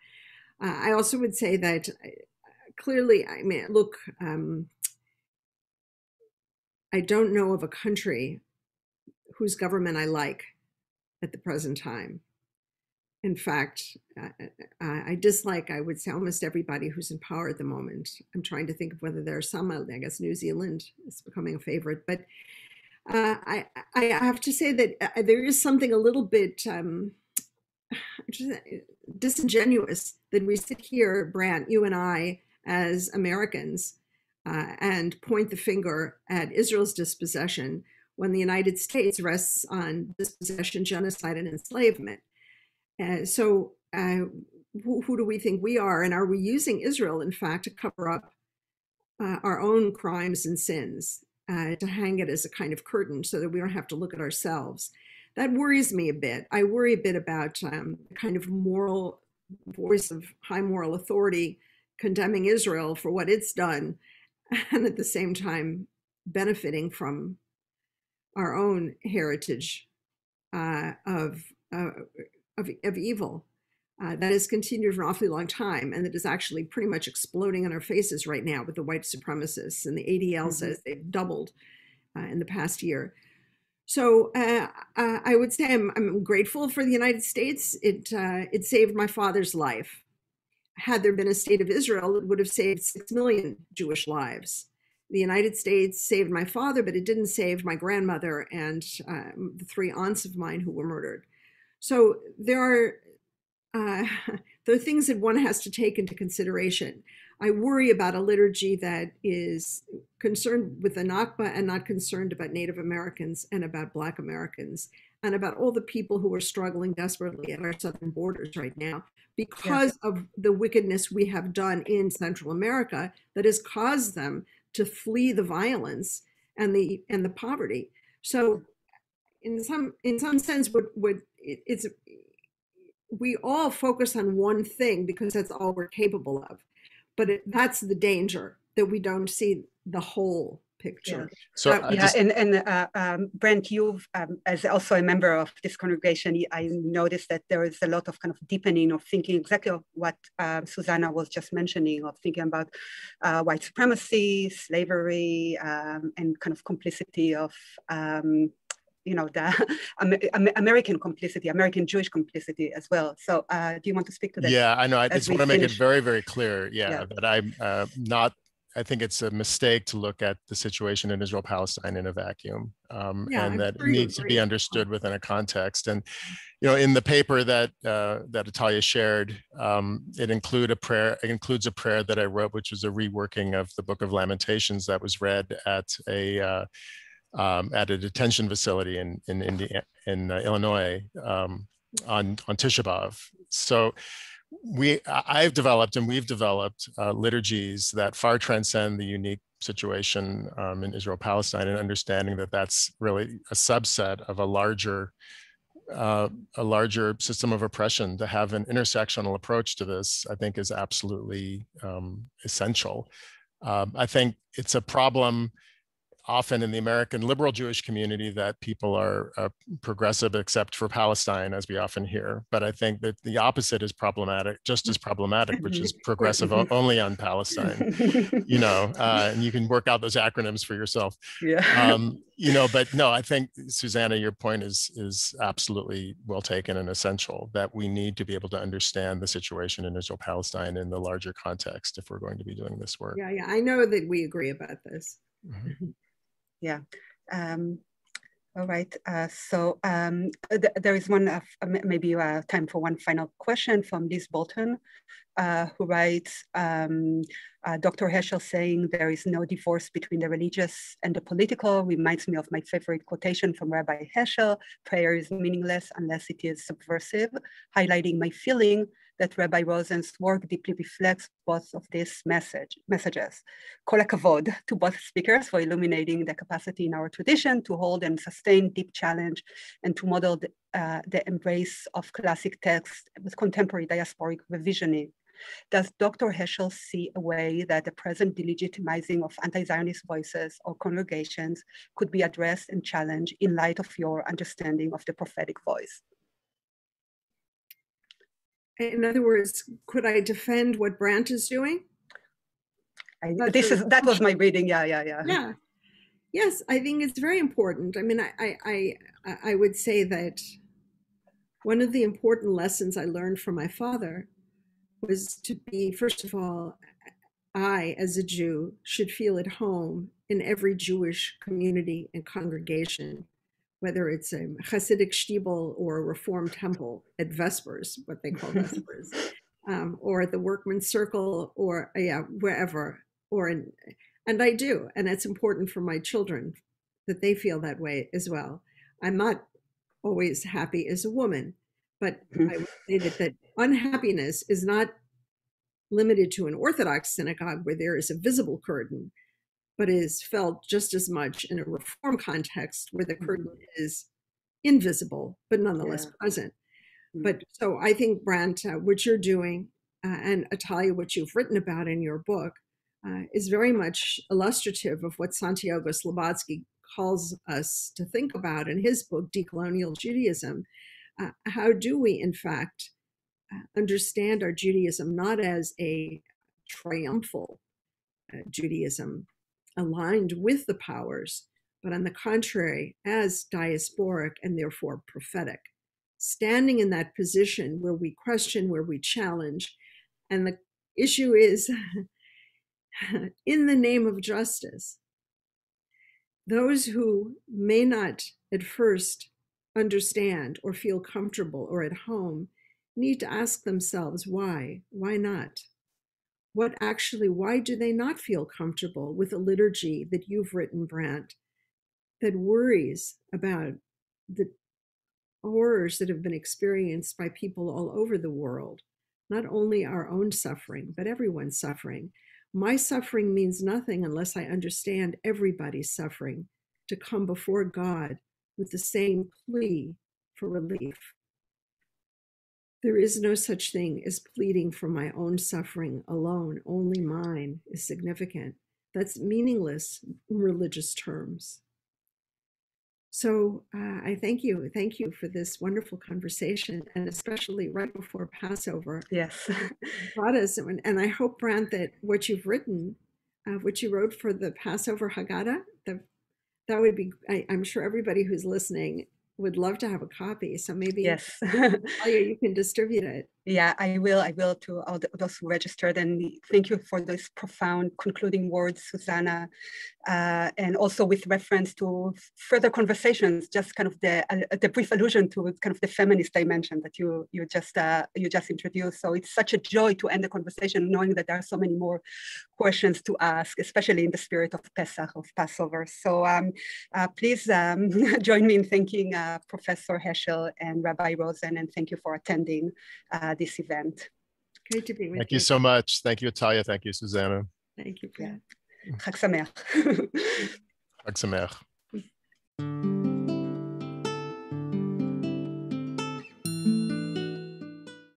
Uh, I also would say that uh, clearly, I mean, look, um, I don't know of a country whose government I like at the present time. In fact, uh, I dislike, I would say, almost everybody who's in power at the moment. I'm trying to think of whether there are some, I guess New Zealand is becoming a favorite. But uh, I, I have to say that uh, there is something a little bit um, disingenuous that we sit here, Brant, you and I, as Americans, uh, and point the finger at Israel's dispossession when the United States rests on dispossession, genocide, and enslavement. So, uh, who, who, do we think we are? And are we using Israel, in fact, to cover up uh, our own crimes and sins, uh, to hang it as a kind of curtain so that we don't have to look at ourselves? That worries me a bit. I worry a bit about um, the kind of moral voice of high moral authority condemning Israel for what it's done and at the same time benefiting from our own heritage uh, of, uh, of, of evil uh, that has continued for an awfully long time and that is actually pretty much exploding in our faces right now with the white supremacists and the ADL mm-hmm. says they've doubled uh, in the past year. So uh, uh, I would say I'm, I'm, grateful for the United States. It it saved my father's life had there been a state of Israel, it would have saved six million Jewish lives. The United States saved my father, but it didn't save my grandmother and um, the three aunts of mine who were murdered. So there are uh, there are things that one has to take into consideration. I worry about a liturgy that is concerned with the Nakba and not concerned about Native Americans and about Black Americans and about all the people who are struggling desperately at our southern borders right now because yes. of the wickedness we have done in Central America that has caused them to flee the violence and the and the poverty. So in some in some sense what what it, it's we all focus on one thing because that's all we're capable of. But it, that's the danger that we don't see the whole picture. Yeah. So uh, yeah, just... and and uh, um, Brant, you've um, as also a member of this congregation, I noticed that there is a lot of kind of deepening of thinking exactly of what uh, Susannah was just mentioning of thinking about uh, white supremacy, slavery, um, and kind of complicity of um, you know the American complicity, American Jewish complicity as well. So, uh, do you want to speak to that? Yeah, I know. I just want to make it very, very clear. Yeah, yeah. that I'm uh, not. I think it's a mistake to look at the situation in Israel Palestine in a vacuum, um, yeah, and that it needs to be understood within a context. And you know, in the paper that uh, that Atalia shared, um, it include a prayer. It includes a prayer that I wrote, which was a reworking of the Book of Lamentations that was read at a uh, um, at a detention facility in in Indiana, in uh, Illinois um, on on Tisha B'av. So we I've developed and we've developed uh, liturgies that far transcend the unique situation um, in Israel Palestine and understanding that that's really a subset of a larger uh, a larger system of oppression to have an intersectional approach to this i think is absolutely um, essential um, i think it's a problem often in the American liberal Jewish community that people are uh, progressive except for Palestine, as we often hear. But I think that the opposite is problematic, just as problematic, which is progressive only on Palestine. You know, uh, and you can work out those acronyms for yourself. Yeah. Um, you know, but no, I think Susannah, your point is is absolutely well taken and essential. That we need to be able to understand the situation in Israel Palestine in the larger context if we're going to be doing this work. Yeah, yeah, I know that we agree about this. Mm-hmm yeah. Um, all right. Uh, so um, th there is one, uh, maybe uh, time for one final question from Liz Bolton, uh, who writes, um, uh, Dr. Heschel saying there is no divorce between the religious and the political reminds me of my favorite quotation from Rabbi Heschel, prayer is meaningless unless it is subversive, highlighting my feeling that Rabbi Rosen's work deeply reflects both of these message, messages. Kol to both speakers for illuminating the capacity in our tradition to hold and sustain deep challenge and to model the, uh, the embrace of classic texts with contemporary diasporic revisioning. Does Dr. Heschel see a way that the present delegitimizing of anti-Zionist voices or congregations could be addressed and challenged in light of your understanding of the prophetic voice? In other words, could I defend what Brant is doing? I, this is that was my reading. Yeah, yeah, yeah. Yeah. Yes, I think it's very important. I mean, I, I, I would say that one of the important lessons I learned from my father was to be, first of all, I, as a Jew, should feel at home in every Jewish community and congregation whether it's a Hasidic shtibel or a Reform temple at Vespers, what they call Vespers, um, or the Workmen's Circle, or yeah, wherever, or in, and I do, and it's important for my children that they feel that way as well. I'm not always happy as a woman, but mm-hmm. I would say that that unhappiness is not limited to an Orthodox synagogue where there is a visible curtain but is felt just as much in a reform context where the curtain mm-hmm. is invisible but nonetheless yeah. present. Mm-hmm. But so I think, Brant, uh, what you're doing, uh, and Atalia, what you've written about in your book, uh, is very much illustrative of what Santiago Slabodsky calls us to think about in his book, Decolonial Judaism. Uh, how do we, in fact, uh, understand our Judaism not as a triumphal uh, Judaism, aligned with the powers, but on the contrary, as diasporic and therefore prophetic, standing in that position where we question, where we challenge. And the issue is in the name of justice. Those who may not at first understand or feel comfortable or at home need to ask themselves why? Why not? What actually, why do they not feel comfortable with a liturgy that you've written, Brant, that worries about the horrors that have been experienced by people all over the world? Not only our own suffering, but everyone's suffering. My suffering means nothing unless I understand everybody's suffering to come before God with the same plea for relief. There is no such thing as pleading for my own suffering alone. Only mine is significant. that's meaningless in religious terms. So uh, I thank you. Thank you for this wonderful conversation, and especially right before Passover. Yes. brought us, and I hope, Brant, that what you've written, uh, what you wrote for the Passover Haggadah, the, that would be, I, I'm sure everybody who's listening would love to have a copy. So maybe yes, you can distribute it. Yeah, I will. I will to all those who registered. And thank you for those profound concluding words, Susannah. Uh, and also with reference to further conversations, just kind of the uh, the brief allusion to kind of the feminist dimension that you you just uh, you just introduced. So it's such a joy to end the conversation knowing that there are so many more questions to ask, especially in the spirit of Pesach of Passover. So um, uh, please um, join me in thanking uh, Professor Heschel and Rabbi Rosen, and thank you for attending uh, this event. Great to be with Thank you. you so much. Thank you, Atalia. Thank you, Susannah. Thank you, Pierre. Chag Sameach. Chag Sameach.